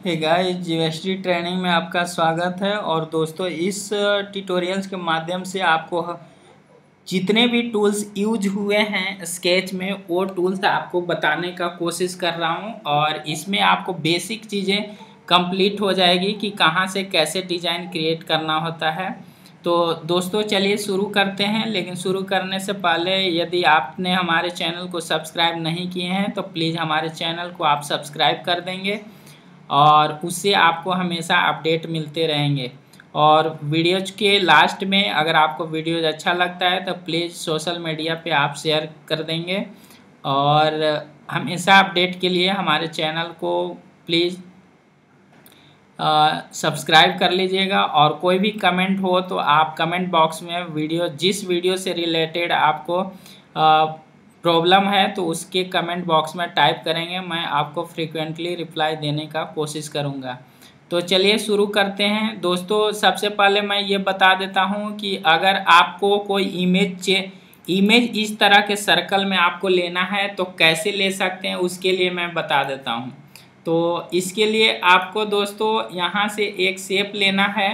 Hey guys GST training में आपका स्वागत है और दोस्तों, इस ट्यूटोरियल्स के माध्यम से आपको जितने भी टूल्स यूज़ हुए हैं स्केच में, वो टूल्स आपको बताने का कोशिश कर रहा हूँ और इसमें आपको बेसिक चीज़ें कंप्लीट हो जाएगी कि कहाँ से कैसे डिज़ाइन क्रिएट करना होता है। तो दोस्तों, चलिए शुरू करते हैं, लेकिन शुरू करने से पहले यदि आपने हमारे चैनल को सब्सक्राइब नहीं किए हैं तो प्लीज़ हमारे चैनल को आप सब्सक्राइब कर देंगे। और उससे आपको हमेशा अपडेट मिलते रहेंगे। और वीडियोज़ के लास्ट में अगर आपको वीडियोज़ अच्छा लगता है तो प्लीज़ सोशल मीडिया पे आप शेयर कर देंगे। और हमेशा अपडेट के लिए हमारे चैनल को प्लीज़ सब्सक्राइब कर लीजिएगा। और कोई भी कमेंट हो तो आप कमेंट बॉक्स में वीडियो जिस वीडियो से रिलेटेड आपको प्रॉब्लम है तो उसके कमेंट बॉक्स में टाइप करेंगे, मैं आपको फ्रीक्वेंटली रिप्लाई देने का कोशिश करूँगा। तो चलिए शुरू करते हैं। दोस्तों, सबसे पहले मैं ये बता देता हूँ कि अगर आपको कोई इमेज चे इमेज इस तरह के सर्कल में आपको लेना है तो कैसे ले सकते हैं, उसके लिए मैं बता देता हूँ। तो इसके लिए आपको दोस्तों, यहाँ से एक शेप लेना है।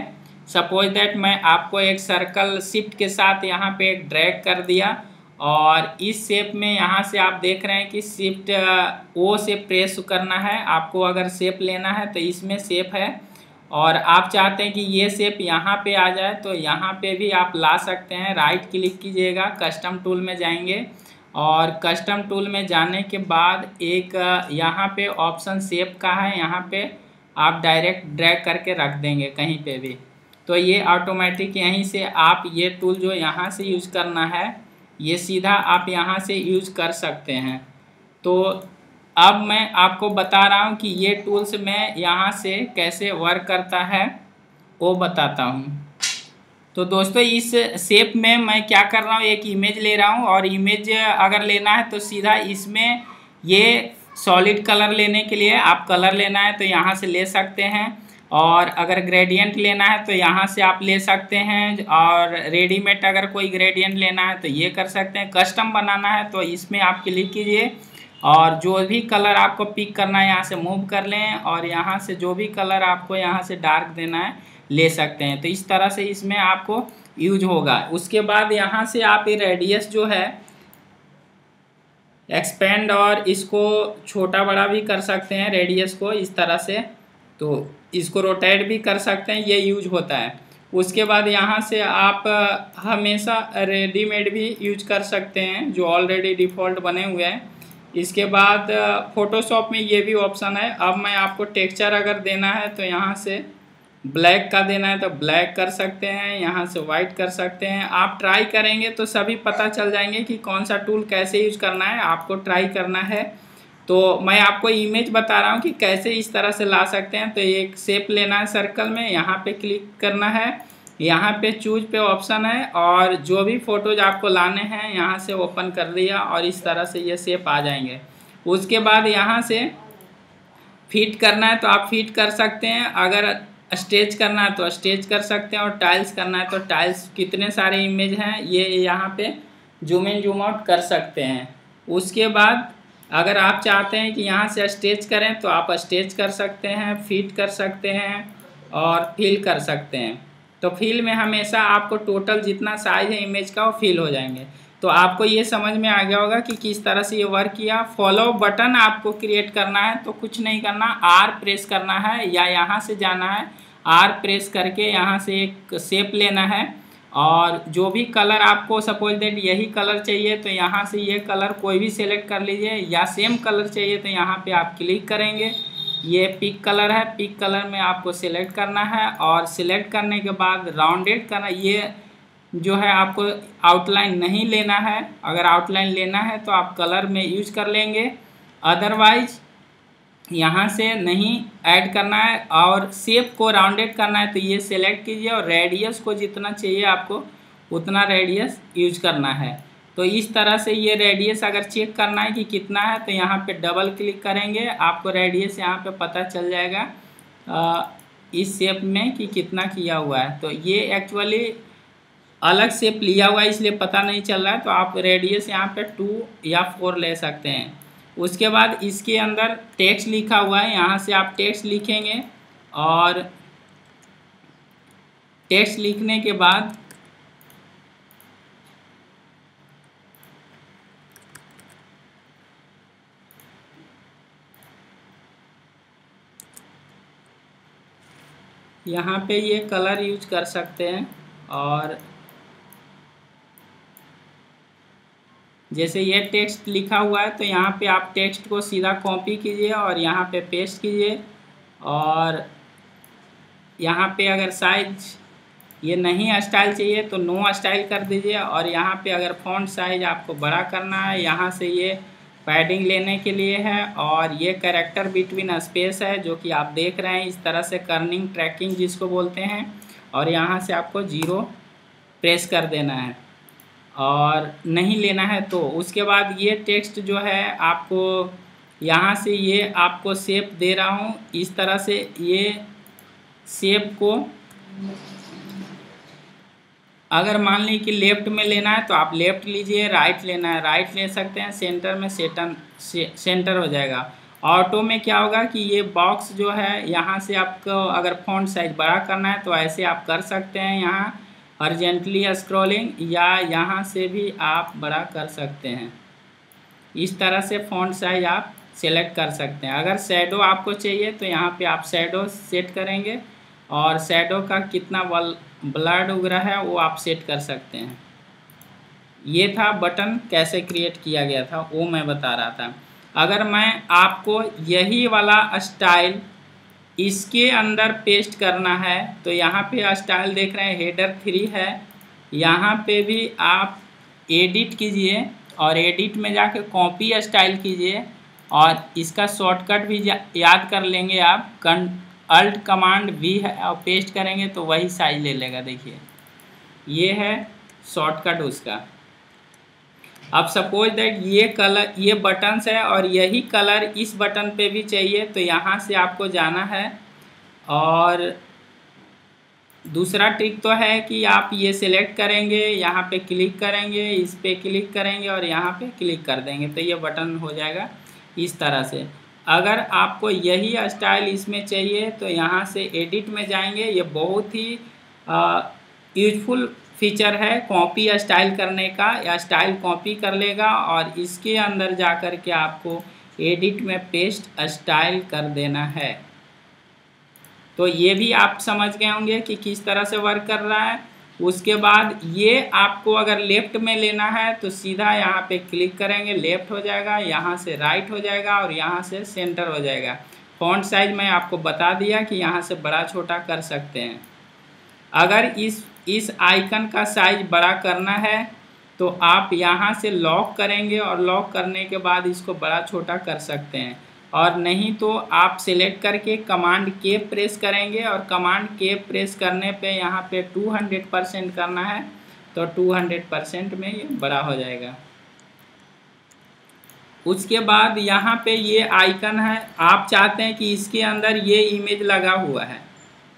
सपोज़ दैट मैं आपको एक सर्कल शिफ्ट के साथ यहाँ पे एक ड्रैग कर दिया। और इस शेप में यहाँ से आप देख रहे हैं कि शिफ्ट ओ से प्रेस करना है। आपको अगर शेप लेना है तो इसमें शेप है। और आप चाहते हैं कि ये शेप यहाँ पे आ जाए तो यहाँ पे भी आप ला सकते हैं। राइट क्लिक कीजिएगा कस्टम टूल में जाएँगे। और कस्टम टूल में जाने के बाद एक यहाँ पे ऑप्शन शेप का है। यहाँ पे आप डायरेक्ट ड्रैग करके रख देंगे कहीं पे भी। तो ये ऑटोमेटिक यहीं से आप ये टूल जो यहाँ से यूज़ करना है ये सीधा आप यहाँ से यूज़ कर सकते हैं। तो अब मैं आपको बता रहा हूँ कि ये टूल्स मैं यहाँ से कैसे वर्क करता है, वो बताता हूँ। तो दोस्तों, इस शेप में मैं क्या कर रहा हूँ, एक इमेज ले रहा हूँ और इमेज अगर लेना है तो सीधा इसमें ये सॉलिड कलर लेने के लिए आप कलर लेना है तो यहाँ से ले सकते हैं। और अगर ग्रेडियंट लेना है तो यहाँ से आप ले सकते हैं, और रेडीमेड अगर कोई ग्रेडियंट लेना है तो ये कर सकते हैं। कस्टम बनाना है तो इसमें आप क्लिक कीजिए, और जो भी कलर आपको पिक करना है यहाँ से मूव कर लें, और यहाँ से जो भी कलर आपको यहाँ से डार्क देना है, ले सकते हैं। तो इस तरह से इसमें आपको यूज़ होगा। उसके बाद यहाँ से आप ये रेडियस जो है एक्सपेंड और इसको छोटा बड़ा भी कर सकते हैं रेडियस को इस तरह से। तो इसको रोटेट भी कर सकते हैं, ये यूज़ होता है। उसके बाद यहाँ से आप हमेशा रेडीमेड भी यूज़ कर सकते हैं, जो ऑलरेडी डिफ़ॉल्ट बने हुए हैं। इसके बाद फ़ोटोशॉप में ये भी ऑप्शन है। अब मैं आपको टेक्सचर अगर देना है तो यहाँ से ब्लैक का देना है तो ब्लैक कर सकते हैं, यहाँ से वाइट कर सकते हैं। आप ट्राई करेंगे तो सभी पता चल जाएँगे कि कौन सा टूल कैसे यूज़ करना है। आपको ट्राई करना है। तो मैं आपको इमेज बता रहा हूँ कि कैसे इस तरह से ला सकते हैं। तो एक शेप लेना है सर्कल में, यहाँ पे क्लिक करना है, यहाँ पे चूज़ पे ऑप्शन है और जो भी फ़ोटोज आपको लाने हैं, यहाँ से ओपन कर दिया और इस तरह से ये शेप आ जाएँगे। उसके बाद यहाँ से फिट करना है तो आप फिट कर सकते हैं। अगर स्टेच करना है तो स्टेच कर सकते हैं और टाइल्स करना है तो टाइल्स कितने सारे इमेज हैं, ये यहाँ पे जूम इन जूम आउट कर सकते हैं। उसके बाद अगर आप चाहते हैं कि यहाँ से स्टेच करें तो आप स्टेच कर सकते हैं, फिट कर सकते हैं और फिल कर सकते हैं। तो फिल में हमेशा आपको टोटल जितना साइज़ है इमेज का वो फिल हो जाएँगे। तो आपको ये समझ में आ गया होगा कि किस तरह से ये वर्क किया। फॉलो बटन आपको क्रिएट करना है तो कुछ नहीं करना। आर प्रेस करना है या यहाँ से जाना है। आर प्रेस करके यहाँ से एक शेप लेना है। और जो भी कलर आपको सपोज़ दैट यही कलर चाहिए तो यहाँ से ये कलर कोई भी सिलेक्ट कर लीजिए, या सेम कलर चाहिए तो यहाँ पे आप क्लिक करेंगे। ये पिक कलर है पिक कलर में आपको सिलेक्ट करना है और सिलेक्ट करने के बाद राउंडेड करना, ये जो है आपको आउटलाइन नहीं लेना है। अगर आउटलाइन लेना है तो आप कलर में यूज़ कर लेंगे। अदरवाइज़ यहाँ से नहीं ऐड करना है और शेप को राउंडेड करना है तो ये सिलेक्ट कीजिए और रेडियस को जितना चाहिए आपको उतना रेडियस यूज़ करना है। तो इस तरह से ये रेडियस अगर चेक करना है कि कितना है तो यहाँ पे डबल क्लिक करेंगे आपको रेडियस यहाँ पे पता चल जाएगा आ, इस शेप में कि कितना किया हुआ है। तो ये एक्चुअली अलग शेप लिया हुआ है इसलिए पता नहीं चल रहा है तो आप रेडियस यहाँ पे टू या फोर ले सकते हैं। उसके बाद इसके अंदर टेक्स्ट लिखा हुआ है, यहाँ से आप टेक्स्ट लिखेंगे और टेक्स्ट लिखने के बाद यहाँ पे ये कलर यूज़ कर सकते हैं और जैसे ये टेक्स्ट लिखा हुआ है तो यहाँ पे आप टेक्स्ट को सीधा कॉपी कीजिए और यहाँ पे पेस्ट कीजिए। और यहाँ पे अगर साइज़ ये नहीं स्टाइल चाहिए तो नो स्टाइल कर दीजिए। और यहाँ पे अगर फ़ॉन्ट साइज़ आपको बड़ा करना है, यहाँ से ये पैडिंग लेने के लिए है। और ये करेक्टर बिटवीन स्पेस है, जो कि आप देख रहे हैं, इस तरह से कर्निंग, ट्रैकिंग जिसको बोलते हैं। और यहाँ से आपको ज़ीरो प्रेस कर देना है। और नहीं लेना है तो उसके बाद ये टेक्स्ट जो है आपको यहाँ से ये आपको सेप दे रहा हूँ। इस तरह से ये सेप को अगर मान ली कि लेफ़्ट में लेना है तो आप लेफ़्ट लीजिए राइट लेना है। राइट ले सकते हैं सेंटर में सेटन से, सेंटर हो जाएगा। ऑटो में क्या होगा कि ये बॉक्स जो है यहाँ से आपको अगर फ़ॉन्ट साइज़ बड़ा करना है तो ऐसे आप कर सकते हैं यहाँ। अर्जेंटली स्क्रॉलिंग या यहाँ से भी आप बड़ा कर सकते हैं। इस तरह से फ़ॉन्ट साइज़ आप सेलेक्ट कर सकते हैं। अगर शेडो आपको चाहिए तो यहाँ पे आप शेडो सेट करेंगे और शेडो का कितना बल ब्लड उग रहा है वो आप सेट कर सकते हैं। ये था बटन कैसे क्रिएट किया गया था, वो मैं बता रहा था। अगर मैं आपको यही वाला स्टाइल इसके अंदर पेस्ट करना है। तो यहाँ पे स्टाइल देख रहे हैं हेडर थ्री है। यहाँ पे भी आप एडिट कीजिए और एडिट में जाके कॉपी स्टाइल कीजिए और इसका शॉर्टकट भी याद कर लेंगे आप। कं अल्ट कमांड भी है और पेस्ट करेंगे तो वही साइज़ ले लेगा, देखिए। ये है शॉर्टकट उसका। अब सपोज़ दैट ये कलर ये बटन्स है और यही कलर इस बटन पे भी चाहिए तो यहाँ से आपको जाना है। और दूसरा ट्रिक तो है कि आप ये सिलेक्ट करेंगे, यहाँ पे क्लिक करेंगे, इस पे क्लिक करेंगे और यहाँ पे क्लिक कर देंगे तो ये बटन हो जाएगा इस तरह से। अगर आपको यही स्टाइल इसमें चाहिए तो यहाँ से एडिट में जाएँगे। ये बहुत ही यूजफुल फीचर है, कॉपी स्टाइल करने का, या स्टाइल कॉपी कर लेगा और इसके अंदर जा कर के आपको एडिट में पेस्ट स्टाइल कर देना है। तो ये भी आप समझ गए होंगे कि किस तरह से वर्क कर रहा है। उसके बाद ये आपको अगर लेफ़्ट में लेना है तो सीधा यहाँ पे क्लिक करेंगे, लेफ़्ट हो जाएगा, यहाँ से राइट हो जाएगा और यहाँ से सेंटर हो जाएगा। फॉन्ट साइज़ मैं आपको बता दिया कि यहाँ से बड़ा छोटा कर सकते हैं। अगर इस इस आइकन का साइज़ बड़ा करना है तो आप यहाँ से लॉक करेंगे और लॉक करने के बाद इसको बड़ा छोटा कर सकते हैं। और नहीं तो आप सिलेक्ट करके कमांड के प्रेस करेंगे और कमांड के प्रेस करने पे यहाँ पे 200 परसेंट करना है तो 200 परसेंट में ये बड़ा हो जाएगा। उसके बाद यहाँ पे ये आइकन है, आप चाहते हैं कि इसके अंदर ये इमेज लगा हुआ है।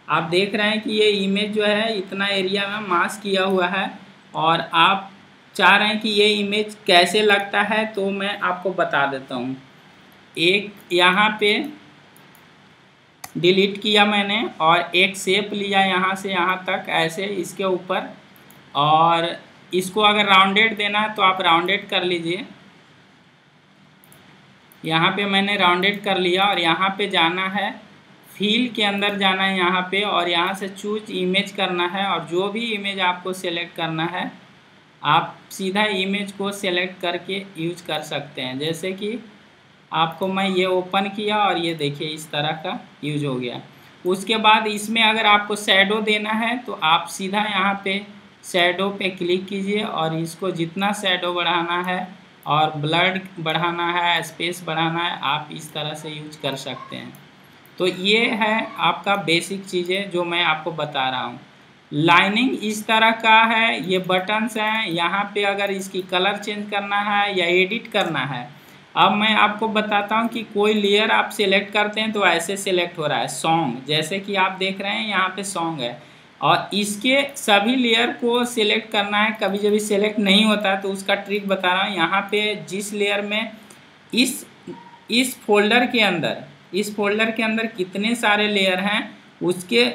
आप देख रहे हैं कि ये इमेज जो है, इतना एरिया में मास्क किया हुआ है और आप चाह रहे हैं कि ये इमेज कैसे लगता है तो मैं आपको बता देता हूँ। एक यहाँ पे डिलीट किया मैंने और एक शेप लिया यहाँ से यहाँ तक, ऐसे इसके ऊपर। और इसको अगर राउंडेड देना है तो आप राउंडेड कर लीजिए। यहाँ पे मैंने राउंडेड कर लिया और यहाँ पे जाना है। फील के अंदर जाना है यहाँ पे और यहाँ से चूज़ इमेज करना है और जो भी इमेज आपको सेलेक्ट करना है, आप सीधा इमेज को सेलेक्ट करके यूज़ कर सकते हैं। जैसे कि आपको मैं ये ओपन किया और ये देखिए इस तरह का यूज़ हो गया। उसके बाद इसमें अगर आपको शेडो देना है तो आप सीधा यहाँ पे शेडो पे क्लिक कीजिए और इसको जितना शेडो बढ़ाना है और ब्लड बढ़ाना है स्पेस बढ़ाना है, आप इस तरह से यूज़ कर सकते हैं। तो ये है आपका बेसिक चीज़ें जो मैं आपको बता रहा हूँ। लाइनिंग इस तरह का है, ये बटन्स हैं, यहाँ पे अगर इसकी कलर चेंज करना है या एडिट करना है, अब मैं आपको बताता हूँ कि कोई लेयर आप सिलेक्ट करते हैं तो ऐसे सिलेक्ट हो रहा है सॉन्ग जैसे कि आप देख रहे हैं यहाँ पे सॉन्ग है। और इसके सभी लेयर को सिलेक्ट करना है कभी जब सिलेक्ट नहीं होता तो उसका ट्रिक बता रहा हूँ, यहाँ पे जिस लेयर में इस इस फोल्डर के अंदर इस फोल्डर के अंदर कितने सारे लेयर हैं, उसके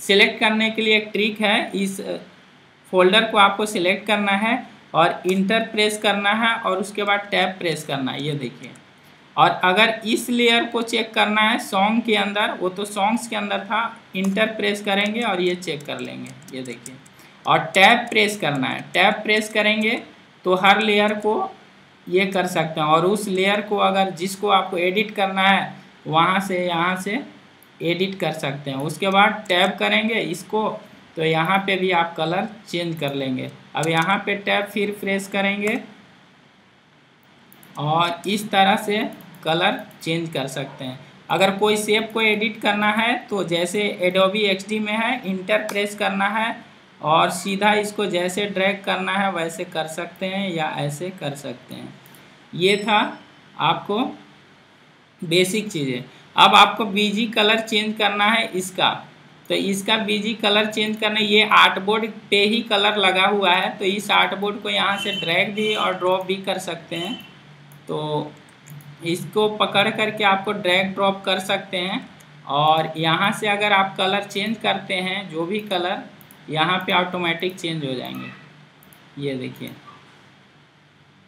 सिलेक्ट करने के लिए एक ट्रिक है। इस फोल्डर को आपको सिलेक्ट करना है और इंटर प्रेस करना है और उसके बाद टैब प्रेस करना है, ये देखिए। और अगर इस लेयर को चेक करना है सॉन्ग के अंदर, वो तो सॉन्ग्स के अंदर था, इंटर प्रेस करेंगे और ये चेक कर लेंगे, ये देखिए। और टैब प्रेस करना है, टैब प्रेस करेंगे तो हर लेयर को ये कर सकते हैं। और उस लेयर को अगर जिसको आपको एडिट करना है, वहाँ से, यहाँ से एडिट कर सकते हैं। उसके बाद टैब करेंगे इसको तो यहाँ पे भी आप कलर चेंज कर लेंगे। अब यहाँ पे टैब फिर प्रेस करेंगे और इस तरह से कलर चेंज कर सकते हैं। अगर कोई सेप को एडिट करना है तो जैसे एडोबी एक्सडी में है इंटर प्रेस करना है और सीधा इसको जैसे ड्रैग करना है, वैसे कर सकते हैं या ऐसे कर सकते हैं। ये था आपको बेसिक चीज़ें। अब आपको बीजी कलर चेंज करना है इसका। तो इसका बीजी कलर चेंज करना, ये आर्ट बोर्ड पे ही कलर लगा हुआ है तो इस आर्ट बोर्ड को यहाँ से ड्रैग भी और ड्रॉप भी कर सकते हैं। तो इसको पकड़ करके आपको ड्रैग ड्रॉप कर सकते हैं। और यहाँ से अगर आप कलर चेंज करते हैं, जो भी कलर यहाँ पे ऑटोमेटिक चेंज हो जाएँगे। ये देखिए।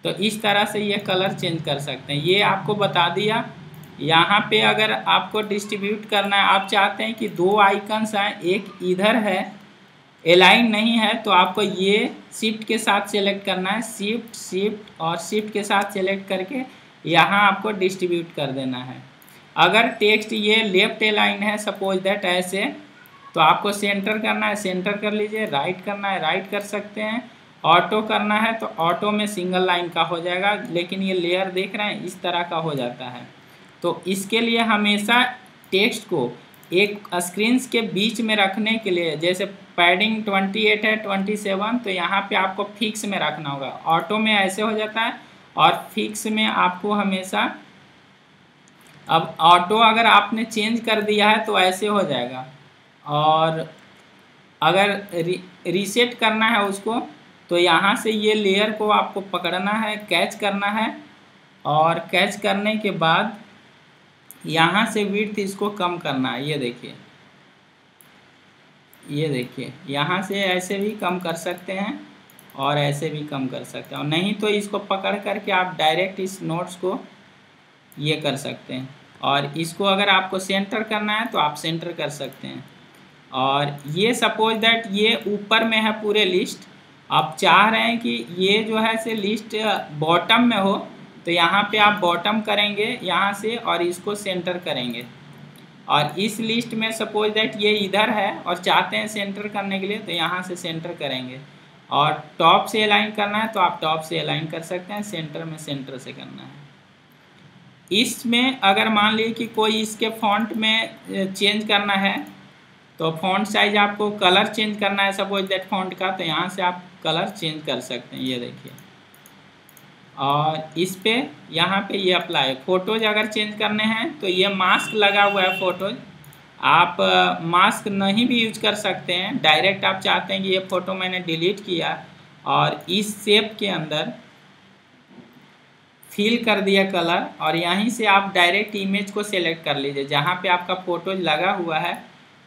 तो इस तरह से ये कलर चेंज कर सकते हैं। ये आपको बता दिया। यहाँ पे अगर आपको डिस्ट्रीब्यूट करना है, आप चाहते हैं कि दो आइकन्स हैं एक इधर है एलाइन नहीं है तो आपको ये शिफ्ट के साथ सेलेक्ट करना है। शिफ्ट शिफ्ट और शिफ्ट के साथ सेलेक्ट करके यहाँ आपको डिस्ट्रीब्यूट कर देना है। अगर टेक्स्ट ये लेफ़्ट एलाइन है सपोज़ दैट ऐसे तो आपको सेंटर करना है सेंटर कर लीजिए राइट करना है राइट कर सकते हैं। ऑटो करना है तो ऑटो में सिंगल लाइन का हो जाएगा, लेकिन ये लेयर देख रहे हैं, इस तरह का हो जाता है। तो इसके लिए हमेशा टेक्स्ट को एक स्क्रीन के बीच में रखने के लिए, जैसे पैडिंग 28 है 27 तो यहाँ पे आपको फिक्स में रखना होगा। ऑटो में ऐसे हो जाता है और फिक्स में आपको हमेशा, अब ऑटो अगर आपने चेंज कर दिया है तो ऐसे हो जाएगा। और अगर री, रीसेट करना है उसको तो यहाँ से ये लेयर को आपको पकड़ना है कैच करना है। और कैच करने के बाद यहाँ से विड्थ इसको कम करना है ये देखिए। ये देखिए यहाँ से ऐसे भी कम कर सकते हैं और ऐसे भी कम कर सकते हैं। और नहीं तो इसको पकड़ करके आप डायरेक्ट इस नोट्स को ये कर सकते हैं। और इसको अगर आपको सेंटर करना है तो आप सेंटर कर सकते हैं। और ये सपोज़ दैट ये ऊपर में है पूरे लिस्ट आप चाह रहे हैं कि ये जो है से लिस्ट बॉटम में हो तो यहाँ पे आप बॉटम करेंगे, यहाँ से और इसको सेंटर करेंगे। और इस लिस्ट में सपोज़ दैट ये इधर है और चाहते हैं सेंटर करने के लिए तो यहाँ से सेंटर करेंगे। और टॉप से अलाइन करना है तो आप टॉप से अलाइन कर सकते हैं सेंटर में सेंटर से करना है। इसमें अगर मान लीजिए कि कोई इसके फॉन्ट में चेंज करना है तो फॉन्ट साइज़ आपको कलर चेंज करना है सपोज़ दैट फॉन्ट का तो यहाँ से आप कलर चेंज कर सकते हैं, ये देखिए। और इस पे, यहाँ पे ये अप्लाई फ़ोटोज़ अगर चेंज करने हैं तो ये मास्क लगा हुआ है फ़ोटोज़ आप मास्क नहीं भी यूज़ कर सकते हैं। डायरेक्ट आप चाहते हैं कि ये फ़ोटो मैंने डिलीट किया और इस शेप के अंदर फिल कर दिया कलर और यहीं से आप डायरेक्ट इमेज को सिलेक्ट कर लीजिए। जहाँ पे आपका फ़ोटो लगा हुआ है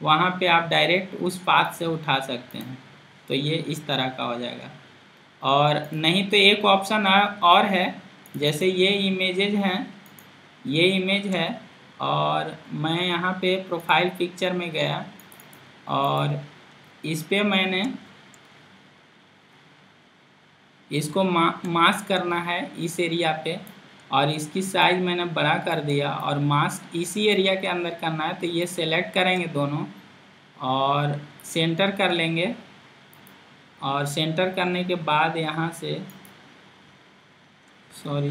वहाँ पे आप डायरेक्ट उस पाथ से उठा सकते हैं। तो ये इस तरह का हो जाएगा। और नहीं तो एक ऑप्शन और है। जैसे ये इमेजेज हैं, ये इमेज है और मैं यहाँ पे प्रोफ़ाइल पिक्चर में गया और इस पर मैंने इसको मा मास्क करना है इस एरिया पे। और इसकी साइज़ मैंने बड़ा कर दिया और मास्क इसी एरिया के अंदर करना है तो ये सेलेक्ट करेंगे दोनों और सेंटर कर लेंगे। और सेंटर करने के बाद यहाँ से सॉरी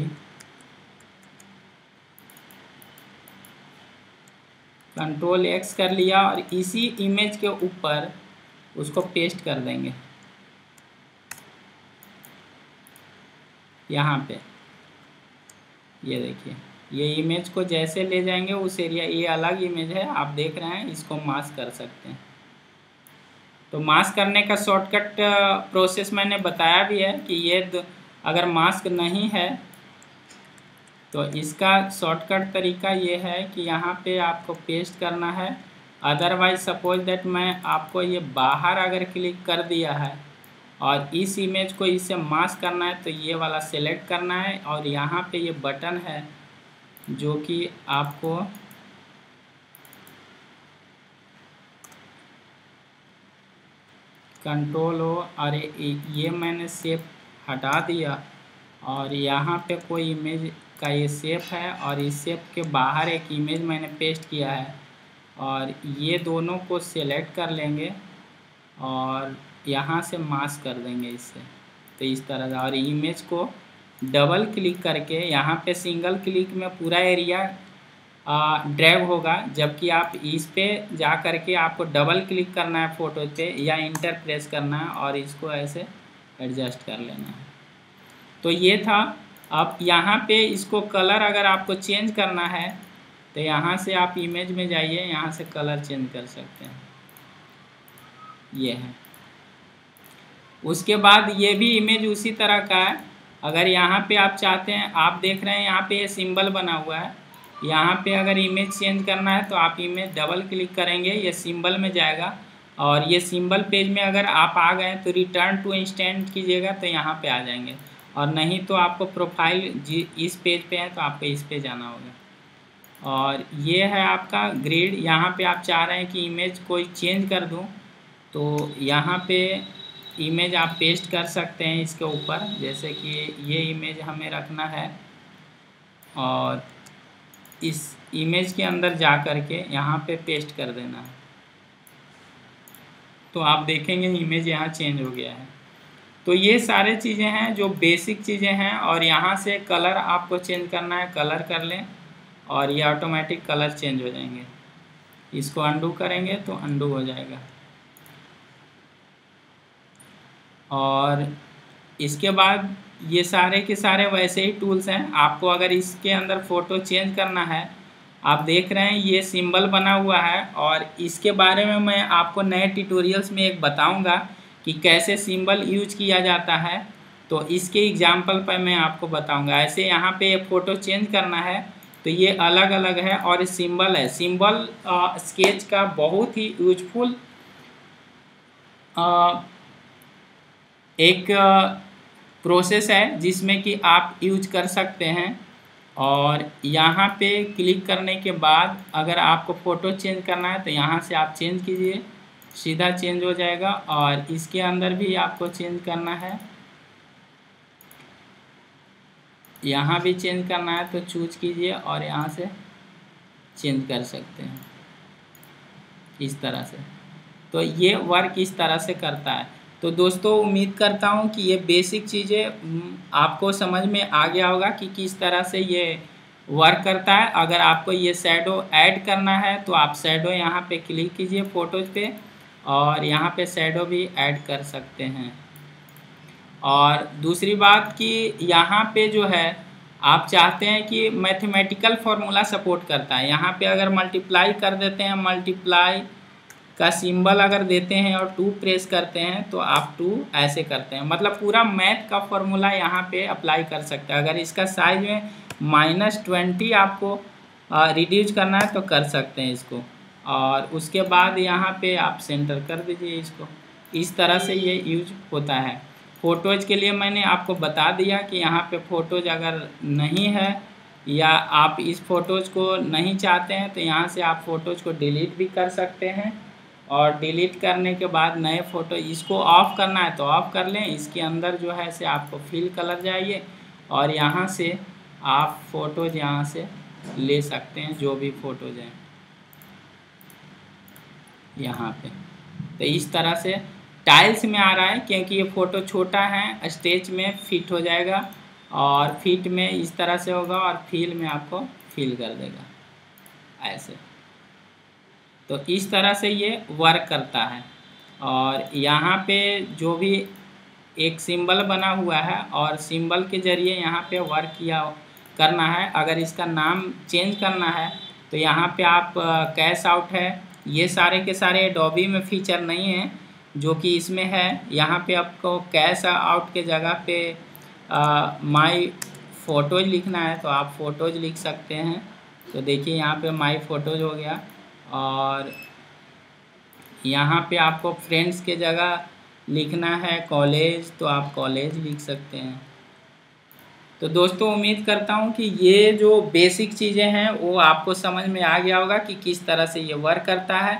कंट्रोल एक्स कर लिया और इसी इमेज के ऊपर उसको पेस्ट कर देंगे। यहाँ पे। ये देखिए, ये इमेज को जैसे ले जाएँगे, उस एरिया ये अलग इमेज है, आप देख रहे हैं, इसको मास्क कर सकते हैं। तो मास्क करने का शॉर्टकट प्रोसेस मैंने बताया भी है कि ये अगर मास्क नहीं है तो इसका शॉर्टकट तरीका ये है कि यहाँ पे आपको पेस्ट करना है। अदरवाइज़ सपोज़ दैट मैं आपको ये बाहर अगर क्लिक कर दिया है और इस इमेज को इसे मास्क करना है तो ये वाला सेलेक्ट करना है और यहाँ पे ये बटन है, जो कि आपको कंट्रोल हो, और ये मैंने सेप हटा दिया। और यहाँ पे कोई इमेज का ये सेप है, और इस सेप के बाहर एक इमेज मैंने पेस्ट किया है। और ये दोनों को सेलेक्ट कर लेंगे, और यहाँ से मास्क कर देंगे इससे। तो इस तरह से और इमेज को डबल क्लिक करके यहाँ पे सिंगल क्लिक में पूरा एरिया ड्रैग होगा। जबकि आप इस पे जा करके आपको डबल क्लिक करना है फ़ोटो पे या इंटर प्रेस करना है और इसको ऐसे एडजस्ट कर लेना है। तो ये था। अब यहाँ पे इसको कलर अगर आपको चेंज करना है तो यहाँ से आप इमेज में जाइए, यहाँ से कलर चेंज कर सकते हैं। ये है। उसके बाद ये भी इमेज उसी तरह का है। अगर यहाँ पे आप चाहते हैं, आप देख रहे हैं यहाँ पे ये सिंबल बना हुआ है। यहाँ पे अगर इमेज चेंज करना है तो आप इमेज डबल क्लिक करेंगे, ये सिंबल में जाएगा। और ये सिंबल पेज में अगर आप आ गए तो रिटर्न टू इंस्टेंट कीजिएगा तो यहाँ पे आ जाएँगे। और नहीं तो आपको प्रोफ़ाइल जी, इस पेज पे है तो आपको इस पे जाना होगा। और ये है आपका ग्रिड यहाँ पे आप चाह रहे हैं कि इमेज कोई चेंज कर दूँ तो यहाँ पे इमेज आप पेस्ट कर सकते हैं इसके ऊपर, जैसे कि ये इमेज हमें रखना है। और इस इमेज के अंदर जा कर के यहाँ पे पेस्ट कर देना है। तो आप देखेंगे इमेज यहाँ चेंज हो गया है। तो ये सारे चीज़ें हैं जो बेसिक चीज़ें हैं और यहाँ से कलर आपको चेंज करना है कलर कर लें और ये ऑटोमेटिक कलर चेंज हो जाएँगे। इसको अंडू करेंगे तो अंडू हो जाएगा। और इसके बाद ये सारे के सारे वैसे ही टूल्स हैं। आपको अगर इसके अंदर फ़ोटो चेंज करना है, आप देख रहे हैं ये सिंबल बना हुआ है और इसके बारे में मैं आपको नए ट्यूटोरियल्स में एक बताऊँगा कि कैसे सिंबल यूज़ किया जाता है। तो इसके एग्ज़ाम्पल पर मैं आपको बताऊँगा। ऐसे यहाँ पे फ़ोटो चेंज करना है तो ये अलग अलग है और सिंबल है। सिंबल स्केच का बहुत ही यूजफुल एक प्रोसेस है जिसमें कि आप यूज़ कर सकते हैं और यहाँ पे क्लिक करने के बाद अगर आपको फ़ोटो चेंज करना है तो यहाँ से आप चेंज कीजिए, सीधा चेंज हो जाएगा और इसके अंदर भी आपको चेंज करना है। यहाँ भी चेंज करना है तो चूज़ कीजिए और यहाँ से चेंज कर सकते हैं। इस तरह से। तो ये वर्क इस तरह से करता है। तो दोस्तों, उम्मीद करता हूँ कि ये बेसिक चीज़ें आपको समझ में आ गया होगा कि किस तरह से ये वर्क करता है। अगर आपको ये शेडो ऐड करना है तो आप शेडो यहाँ पे क्लिक कीजिए फ़ोटोज़ पे और यहाँ पे शेडो भी ऐड कर सकते हैं। और दूसरी बात कि यहाँ पे जो है, आप चाहते हैं कि मैथमेटिकल फार्मूला सपोर्ट करता है। यहाँ पे अगर मल्टीप्लाई कर देते हैं मल्टीप्लाई का सिंबल अगर देते हैं और टू प्रेस करते हैं तो आप टू ऐसे करते हैं। मतलब पूरा मैथ का फॉर्मूला यहाँ पे अप्लाई कर सकते हैं। अगर इसका साइज़ में माइनस ट्वेंटी आपको रिड्यूज करना है तो कर सकते हैं इसको। और उसके बाद यहाँ पे आप सेंटर कर दीजिए इसको। इस तरह से ये यूज़ होता है। फ़ोटोज़ के लिए मैंने आपको बता दिया कि यहाँ पे फ़ोटोज़ अगर नहीं है, या आप इस फ़ोटोज़ को नहीं चाहते हैं तो यहाँ से आप फ़ोटोज़ को डिलीट भी कर सकते हैं। और डिलीट करने के बाद नए फ़ोटो इसको ऑफ़ करना है तो ऑफ़ कर लें। इसके अंदर जो है से आपको फिल कलर जाइए और यहाँ से आप फ़ोटोज़ यहाँ से ले सकते हैं, जो भी फ़ोटोज़ हैं। यहाँ पे। तो इस तरह से टाइल्स में आ रहा है, क्योंकि ये फ़ोटो छोटा है स्टेज में फिट हो जाएगा और फिट में इस तरह से होगा और फील में आपको फील कर देगा। ऐसे। तो इस तरह से ये वर्क करता है। और यहाँ पे जो भी एक सिंबल बना हुआ है और सिंबल के ज़रिए यहाँ पे वर्क किया करना है। अगर इसका नाम चेंज करना है तो यहाँ पे आप कैश आउट है। ये सारे के सारे डॉबी में फीचर नहीं है, जो कि इसमें है। यहाँ पे आपको कैश आउट के जगह पे माई फ़ोटोज़ लिखना है तो आप फ़ोटोज़ लिख सकते हैं। तो देखिए यहाँ पे माई फ़ोटोज़ हो गया। और यहाँ पे आपको फ्रेंड्स के जगह लिखना है कॉलेज तो आप कॉलेज लिख सकते हैं। तो दोस्तों, उम्मीद करता हूँ कि ये जो बेसिक चीज़ें हैं, वो आपको समझ में आ गया होगा कि किस तरह से ये वर्क करता है।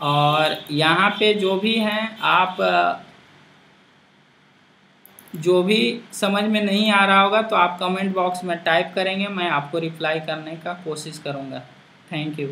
और यहाँ पे जो भी हैं, आप, जो भी समझ में नहीं आ रहा होगा तो आप कमेंट बॉक्स में टाइप करेंगे, मैं आपको रिप्लाई करने का कोशिश करूँगा। Thank you